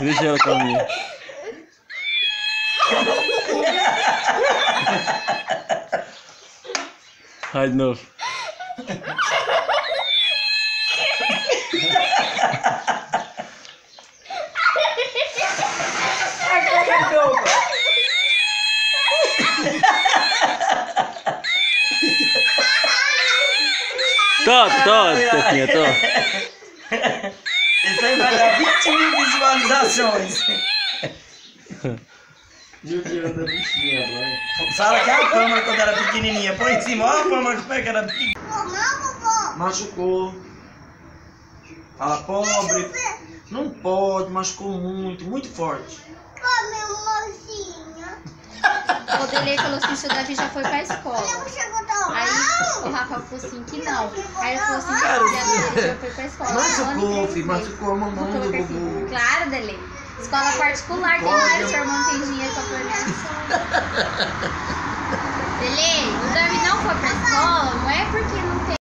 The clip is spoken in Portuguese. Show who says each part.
Speaker 1: Deixa ela com a novo. Agora é novo. Tô, tô, Tetinha, tô.
Speaker 2: Isso aí vai dar 20 mil visualizações.
Speaker 3: Judiando a bichinha, mãe.
Speaker 2: Fala que é a Pama quando era pequenininha. Põe em cima, ó a Pama como é que era pequenininha.
Speaker 3: Machucou. Fala, pobre. Não pode, machucou muito, muito forte.
Speaker 4: O Dele falou assim, seu Davi já foi pra escola. Aí o Rafa falou assim que não. Aí ele falou assim,
Speaker 3: Cara,
Speaker 4: que o Dele já foi pra escola.
Speaker 3: Machucou, filho, machucou a mamãe do Bubu.
Speaker 4: Claro, Dele. Escola particular, tem mais, seu irmão tem dinheiro pra escola. Dele, o Davi não foi